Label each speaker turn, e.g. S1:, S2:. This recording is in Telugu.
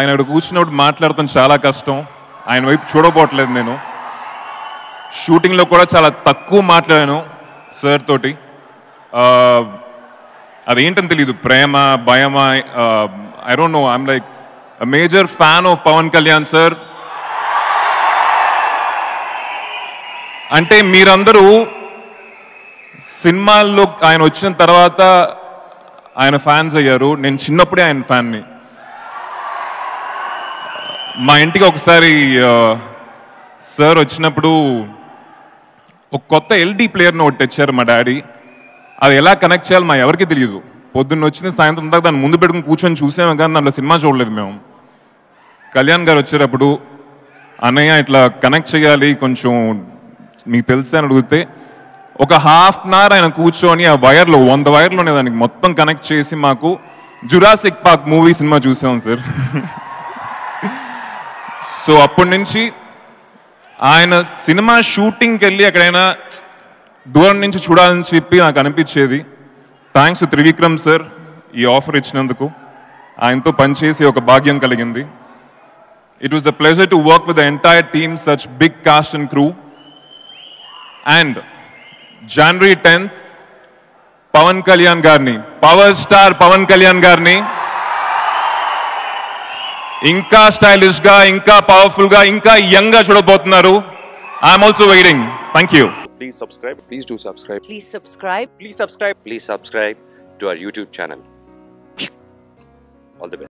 S1: ఆయన అక్కడ కూర్చున్నప్పుడు మాట్లాడటం చాలా కష్టం. ఆయన వైపు చూడబోట్లేదు నేను. షూటింగ్లో కూడా చాలా తక్కువ మాట్లాడాను సార్ తోటి. అదేంటని తెలియదు ప్రేమ భయమా I don't know I'm like major fan of Pawan Kalyan sir అంటే మీరందరూ సినిమాల్లో ఆయన వచ్చిన తర్వాత ఆయన ఫ్యాన్స్ అయ్యారు. నేను చిన్నప్పుడే ఆయన ఫ్యాన్ని మా ఇంటికి ఒకసారి సార్ వచ్చినప్పుడు ఒక కొత్త ఎల్డి ప్లేయర్ని ఒకటి తెచ్చారు మా డాడీ. అది ఎలా కనెక్ట్ చేయాలి మా ఎవరికి తెలియదు. పొద్దున్న వచ్చింది సాయంత్రం దాకా దాన్ని ముందు పెట్టుకుని కూర్చొని చూసాము కానీ దాంట్లో సినిమా చూడలేదు మేము. కళ్యాణ్ గారు వచ్చేటప్పుడు అన్నయ్య ఇట్లా కనెక్ట్ చేయాలి కొంచెం మీకు తెలుసా అని అడిగితే ఒక హాఫ్ అన్ అవర్ ఆయన కూర్చొని ఆ వైర్లో వంద వైర్లోనే దానికి మొత్తం కనెక్ట్ చేసి మాకు జురాసిక్ పార్క్ మూవీ సినిమా చూసాం సార్. సో అప్పటి నుంచి ఆయన సినిమా షూటింగ్కి వెళ్ళి ఎక్కడైనా దూరం నుంచి చూడాలని చెప్పి నాకు అనిపించేది. థ్యాంక్స్ త్రివిక్రమ్ సార్ ఈ ఆఫర్ ఇచ్చినందుకు. ఆయనతో పనిచేసి ఒక భాగ్యం కలిగింది. It was the pleasure to work with the entire team such big cast and crew and January tenth Pawan Kalyan గారిని పవర్ స్టార్ పవన్ కళ్యాణ్ గారిని ఇంకా స్టైలిష్గా ఇంకా పవర్ఫుల్గా ఇంకా యంగ్గా చూడబోతున్నారు I'm also waiting thank you
S2: please subscribe please do
S3: subscribe please
S2: subscribe please subscribe please subscribe to our YouTube channel all the